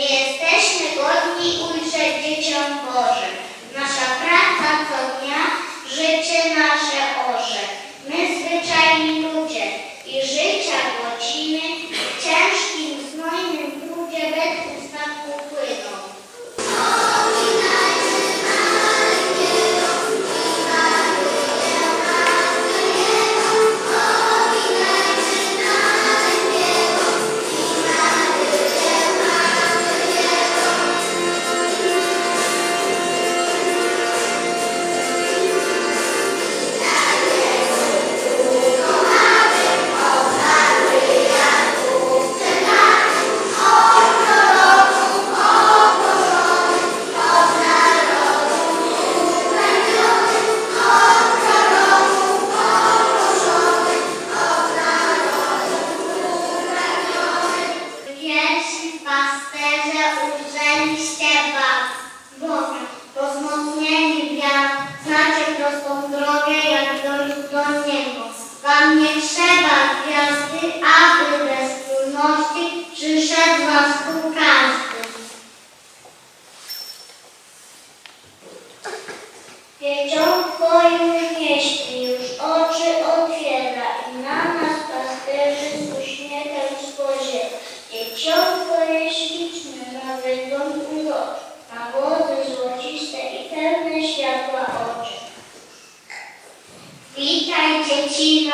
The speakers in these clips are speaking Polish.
Jesteśmy godni ujrzeć dzieciom Boże. Nasza praca co dnia, życie nasze orze.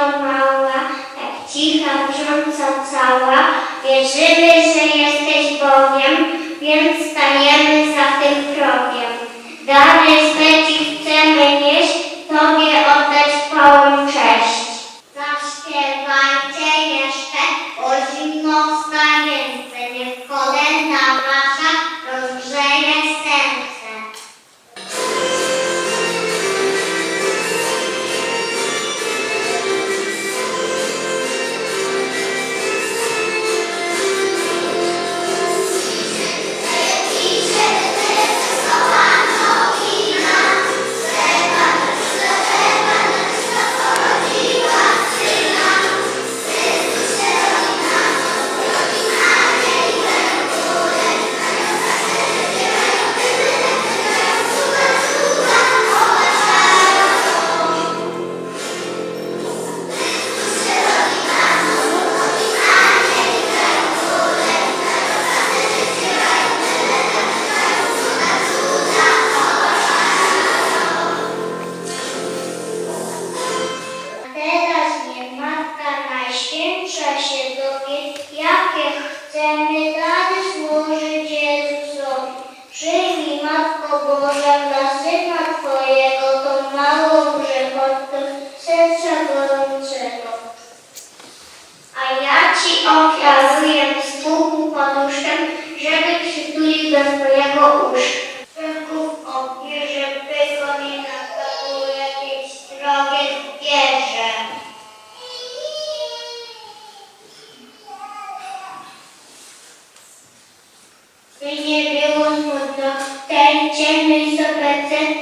mała, tak cicha, wrząca cała. Wierzymy, że jesteś Bogiem, więc stajemy za tym krokiem. Dary serca gorącego. A ja ci okazuję stół panuszem, żeby przytulił do twojego usz. Pęków obie, żeby go nie napadło jakieś drogie zwierzę. By nie było smutno w tej ciemnej sopece,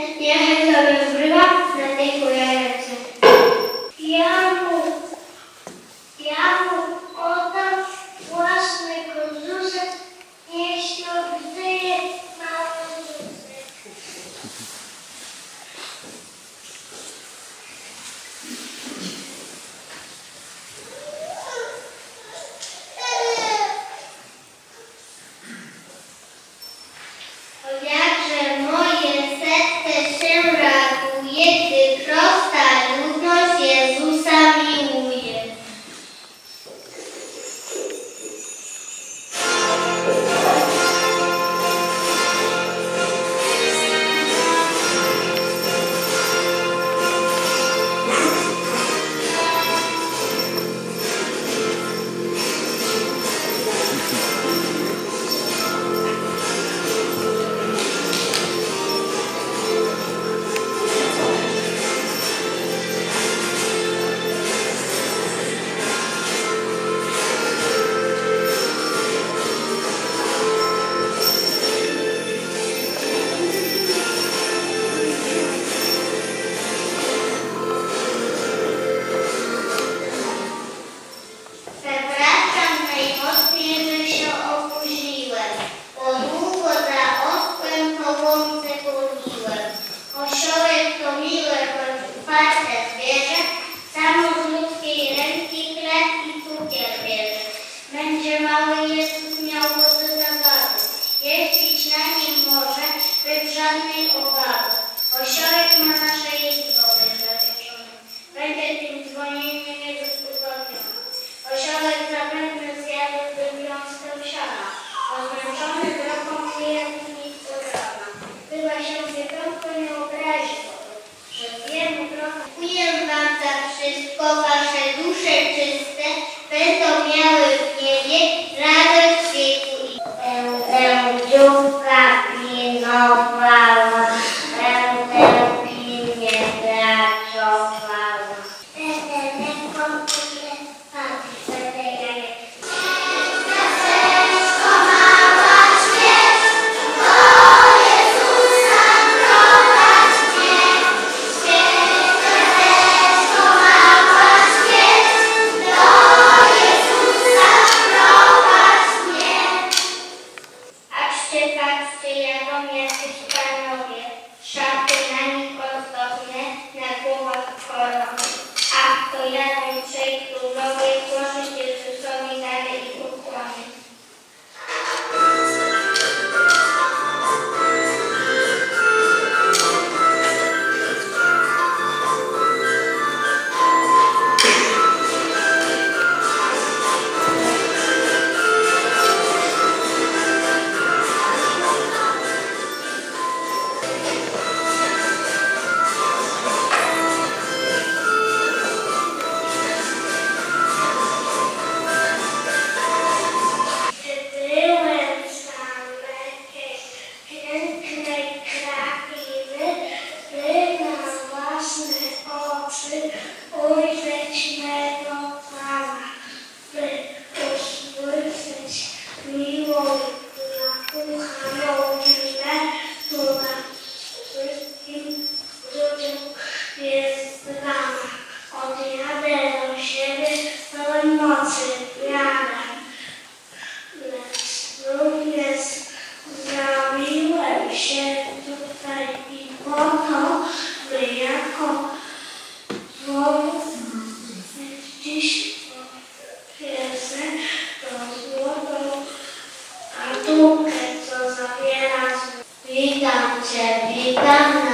żadnej obawy. Osiorek ma nasze jeźdźwo zawieszone. Będę tym dzwonieniem Jezus uzgodniony. Osiorek zapewne zjadł wywiązkę siana. Oznaczony drogą klientów nic do rana. Chyba się wiekronko nie obrazi, że wielu krokach. Dziękuję Wam za wszystko Wasze dusze. jadikan